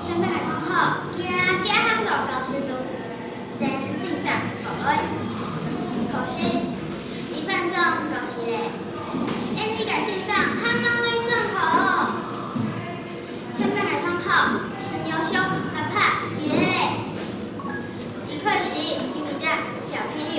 吃饭来放好，几下几下哈多搞清楚，上过来，考试一分钟搞起嘞。哎，你讲线上喊讲嘞顺口，吃饭来放好，食尿少怕起来。一开是因为只小朋友。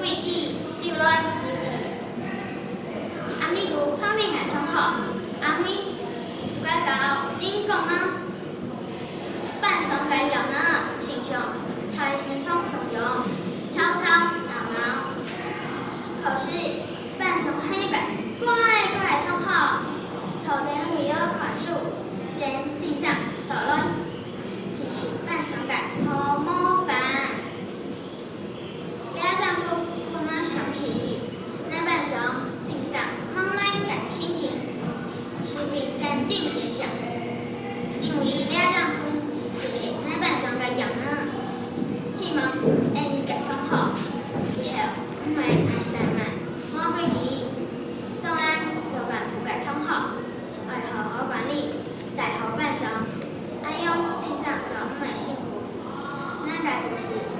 跪地谢恩干净见效，因为两张图。人啊，希望下年甲同学以后唔会爱晒卖，我规矩。当然，有办不甲同学，爱好好管理，大好办上，安用线上就唔会辛苦，哪个故事？